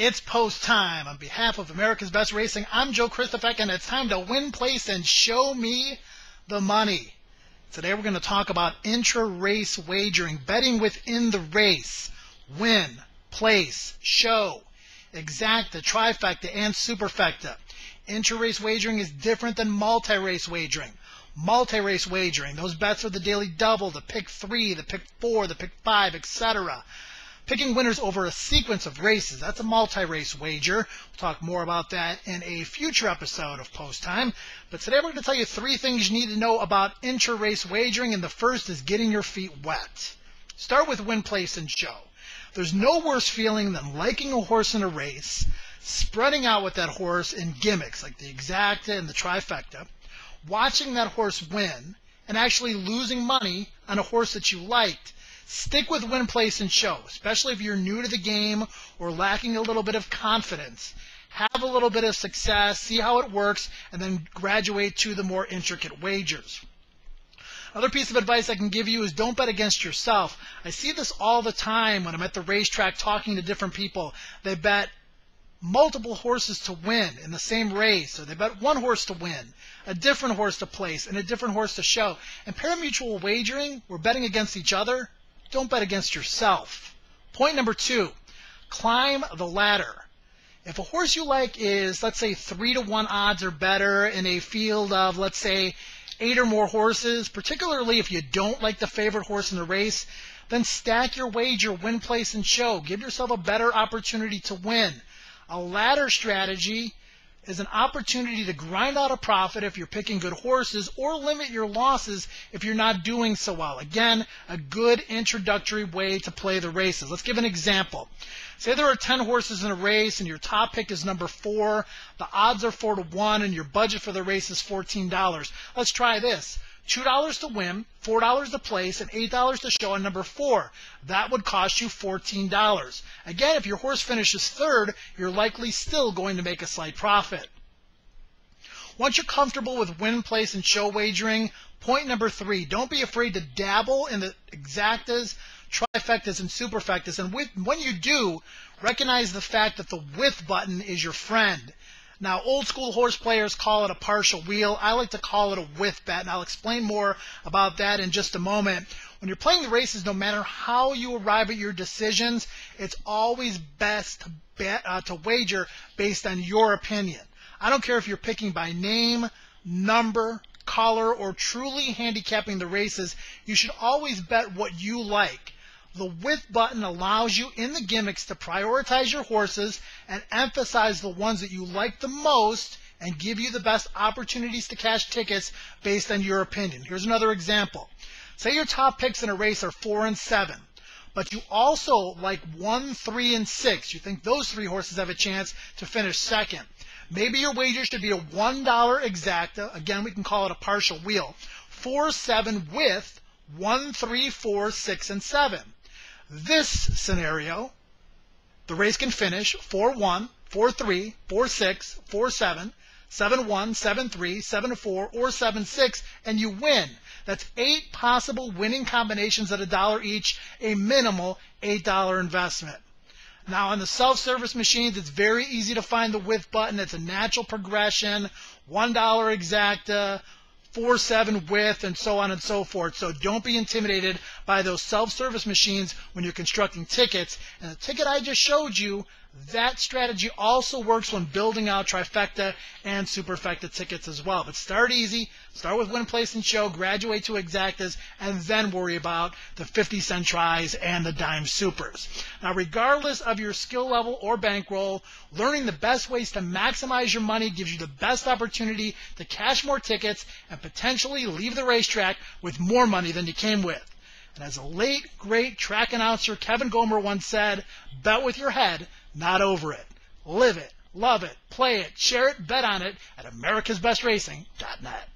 It's post time. On behalf of America's Best Racing, I'm Joe Kristufek, and it's time to win, place, and show me the money. Today we're going to talk about intra-race wagering, betting within the race. Win, place, show, exacta, trifecta, and superfecta. Intra-race wagering is different than multi-race wagering. Multi-race wagering, those bets are the daily double, the pick three, the pick four, the pick five, etc picking winners over a sequence of races. That's a multi-race wager. We'll talk more about that in a future episode of Post Time. But today we're going to tell you three things you need to know about intra-race wagering, and the first is getting your feet wet. Start with win, place, and show. There's no worse feeling than liking a horse in a race, spreading out with that horse in gimmicks like the exacta and the trifecta, watching that horse win, and actually losing money on a horse that you liked Stick with win, place, and show, especially if you're new to the game or lacking a little bit of confidence. Have a little bit of success, see how it works, and then graduate to the more intricate wagers. Another piece of advice I can give you is don't bet against yourself. I see this all the time when I'm at the racetrack talking to different people. They bet multiple horses to win in the same race, or they bet one horse to win, a different horse to place, and a different horse to show. And parimutuel wagering, we're betting against each other. Don't bet against yourself. Point number two, climb the ladder. If a horse you like is, let's say, three to one odds or better in a field of, let's say, eight or more horses, particularly if you don't like the favorite horse in the race, then stack your wager, win, place, and show. Give yourself a better opportunity to win. A ladder strategy is an opportunity to grind out a profit if you're picking good horses or limit your losses if you're not doing so well. Again, a good introductory way to play the races. Let's give an example. Say there are 10 horses in a race and your top pick is number 4. The odds are 4 to 1 and your budget for the race is $14. Let's try this. $2 to win, $4 to place, and $8 to show on number four. That would cost you $14. Again, if your horse finishes third, you're likely still going to make a slight profit. Once you're comfortable with win, place, and show wagering, point number three, don't be afraid to dabble in the exactas, trifectas, and superfectas. And with, when you do, recognize the fact that the with button is your friend. Now, old school horse players call it a partial wheel. I like to call it a with bet, and I'll explain more about that in just a moment. When you're playing the races, no matter how you arrive at your decisions, it's always best to bet uh, to wager based on your opinion. I don't care if you're picking by name, number, color, or truly handicapping the races. You should always bet what you like. The with button allows you in the gimmicks to prioritize your horses and emphasize the ones that you like the most and give you the best opportunities to cash tickets based on your opinion. Here's another example. Say your top picks in a race are four and seven, but you also like one, three, and six. You think those three horses have a chance to finish second. Maybe your wager should be a $1 exacta. Again, we can call it a partial wheel. Four, seven with one, three, four, six, and seven. This scenario, the race can finish 4-1, 4-3, 4-6, 4-7, 7-1, 7-3, 7-4, or 7-6, and you win. That's eight possible winning combinations at a dollar each, a minimal $8 investment. Now on the self-service machines, it's very easy to find the with button. It's a natural progression, $1 exacta, 4-7 with, and so on and so forth. So don't be intimidated by those self-service machines when you're constructing tickets. And the ticket I just showed you, that strategy also works when building out trifecta and superfecta tickets as well. But start easy, start with win, place, and show, graduate to exactas, and then worry about the 50 cent tris and the dime supers. Now, regardless of your skill level or bankroll, learning the best ways to maximize your money gives you the best opportunity to cash more tickets and potentially leave the racetrack with more money than you came with. And as a late, great track announcer Kevin Gomer once said, bet with your head, not over it. Live it, love it, play it, share it, bet on it at americasbestracing.net.